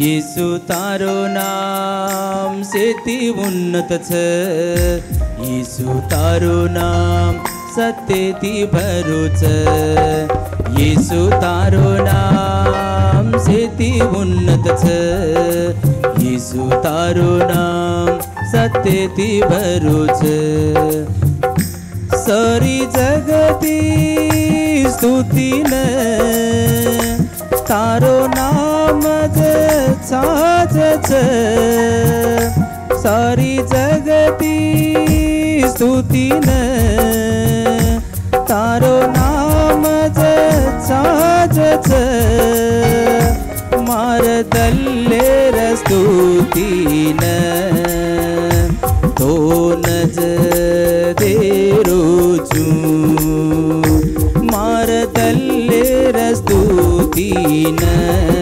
येसु तारो नाम सेती उन्नत छ येसु तारो नाम सत्यती भरो छ येसु तारो नाम सेती उन्नत छ येसु तारो नाम सत्यती भरो छ सरी जगती स्तुतीन तारो नाम सहज सारी जगति स्ति न तारो नाम च सहज मल्ले रस्तुती नो न च तेरोति न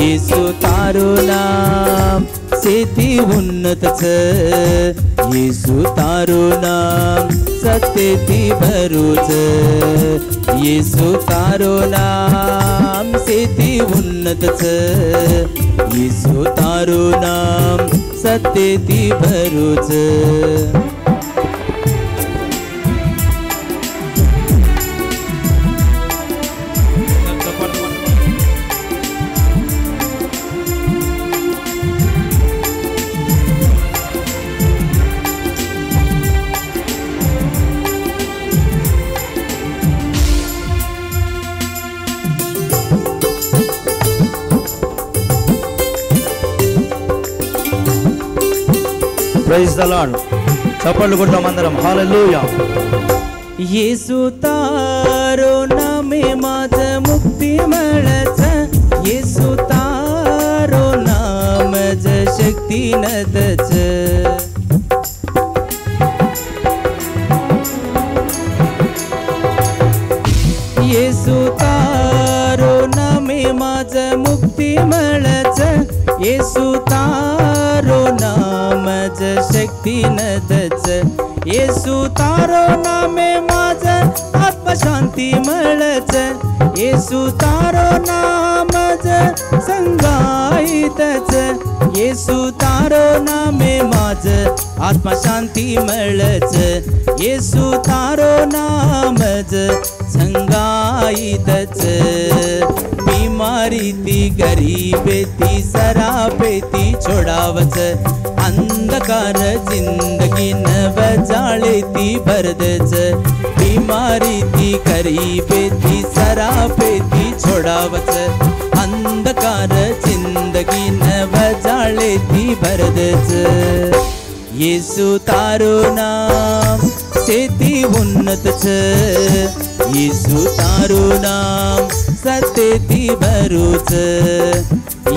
येसु तारो नाम सेती उन्नत छ। येसु तारो नाम सत्यती भरो छ येसु तारो नाम सेती उन्नत छ। येसु तारो नाम सत्यती भरो छ ప్రైజ్ ద లార్డ్ చప్పట్లు కొడతాం అందరం హల్లెలూయా యేసు తారో నామే మాత ముక్తి మళత యేసు తారో నామ జ శక్తి నదచ యేసు తారో నామే మాత ముక్తి మళత యేసు తారో शक्ती नदच येसु तारो नामे माझ आत्मशांती मिळच येसु तारो नाम ज संगाईतच येसु तारो नामे माझ आत्मशांती मिळच येसु तारो नाम संगाईतच बिमारी ती, गरीबे ती सरापे ती छोडावच अंधकार ज़िंदगी नव जाळे ती भरदच. बिमारी ती गरीबे ती सरापे ती छोडावच अंधकार ज़िंदगी नव जाळे ती भरदच. येसु तारो नाम सेती उन्नत छ येसु तारो नाम सत्यती भरूच.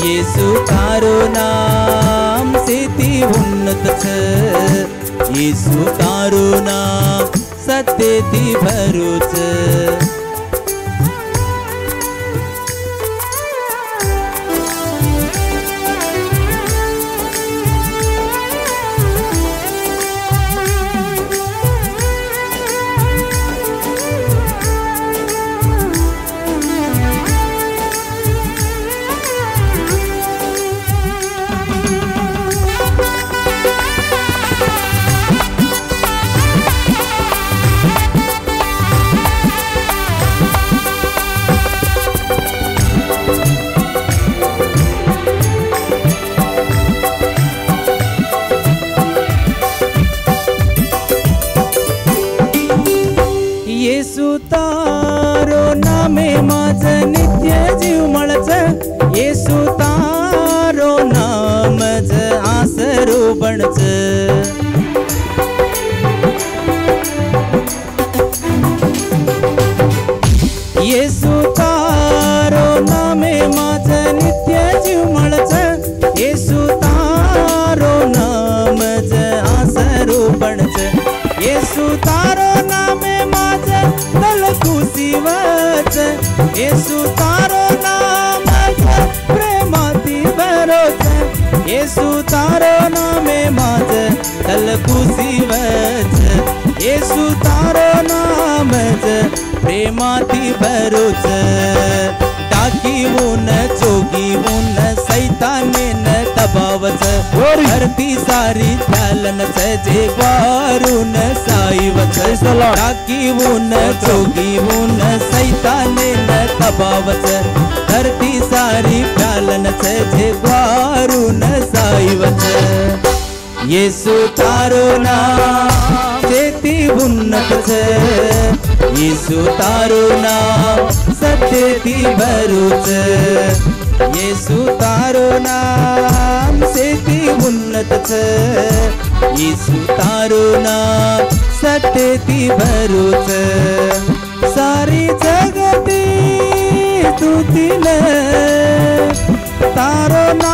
येसु तारो नाम सेती उन्नत येसु तारो नाम सत्यती भरूच। येसु तारो नामे नित्य जीव येसु तारो येसु तारो नामे दल खुशीवच येसु तारो माझ दल खुशीवच येसु तारो नामज प्रेमाती भरूच। टाकी ऊन जोगी ऊन सैताने न दबावच. धरती सारी फॅलनच जे वारून साईवच. टाकी ऊन जोगी ऊन सैताने न दबावच। धरती सारी फॅलनच जे वारून साईवच। యేసు తారోనా. చేతి ఉన్నత యేసు తారోనా. సత్యతి భరుచ యేసు తారోనా. చేతి ఉన్నత యేసు తారోనా. సత్యతి భరుచ సారీ జగతి స్తుతిల తారోనా.